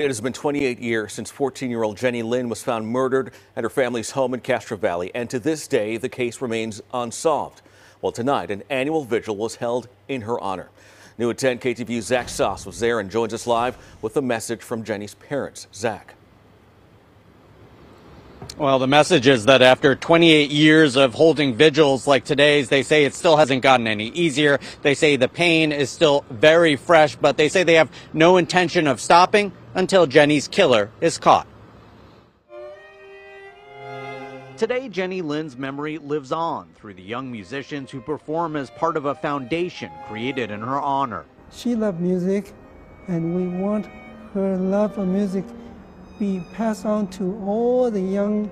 It has been 28 years since 14-year-old Jenny Lin was found murdered at her family's home in Castro Valley, and to this day, the case remains unsolved. Well, tonight, an annual vigil was held in her honor. New at 10 KTVU Zach Sos was there and joins us live with a message from Jenny's parents. Zach. Well, the message is that after 28 years of holding vigils like today's, they say it still hasn't gotten any easier. They say the pain is still very fresh, but they say they have no intention of stopping until Jenny's killer is caught. Today, Jenny Lin's memory lives on through the young musicians who perform as part of a foundation created in her honor. She loved music, and we want her love of music be passed on to all the young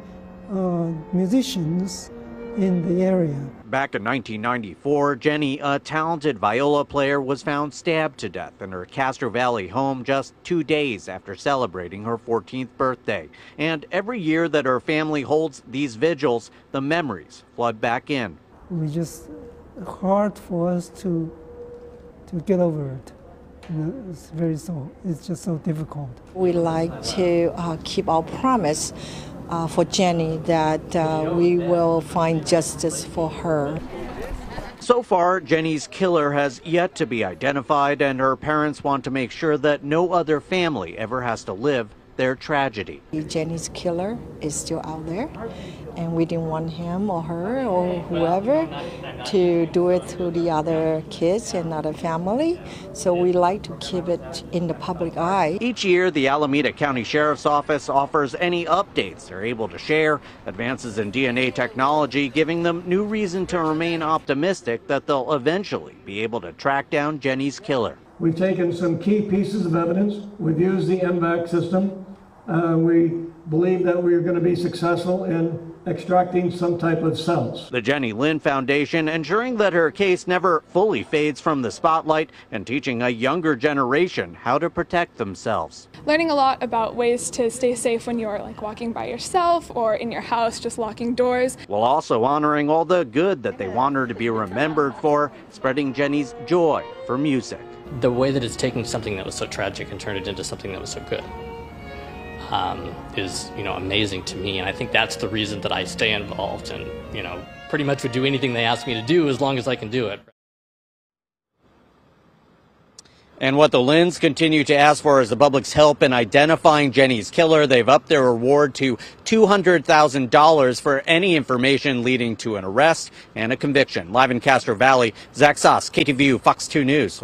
uh, musicians in the area. Back in 1994, Jenny, a talented viola player, was found stabbed to death in her Castro Valley home just two days after celebrating her 14th birthday. And every year that her family holds these vigils, the memories flood back in. We just hard for us to to get over it. You know, it's very so. It's just so difficult. We like to uh, keep our promise uh, for Jenny that uh, we will find justice for her. So far, Jenny's killer has yet to be identified, and her parents want to make sure that no other family ever has to live their tragedy. Jenny's killer is still out there, and we didn't want him or her or whoever to do it through the other kids and other family. So we like to keep it in the public eye. Each year, the Alameda County Sheriff's Office offers any updates they're able to share, advances in DNA technology, giving them new reason to remain optimistic that they'll eventually be able to track down Jenny's killer. We've taken some key pieces of evidence. We've used the M-Vac system. Uh, we believe that we're going to be successful in extracting some type of cells. The Jenny Lin Foundation ensuring that her case never fully fades from the spotlight and teaching a younger generation how to protect themselves. Learning a lot about ways to stay safe when you're like walking by yourself or in your house just locking doors. While also honoring all the good that they want her to be remembered for, spreading Jenny's joy for music the way that it's taking something that was so tragic and turned it into something that was so good um, is you know amazing to me and I think that's the reason that I stay involved and you know pretty much would do anything they ask me to do as long as I can do it. And what the Lins continue to ask for is the public's help in identifying Jenny's killer. They've upped their reward to $200,000 for any information leading to an arrest and a conviction. Live in Castro Valley, Zach Sos, KTVU, Fox 2 News.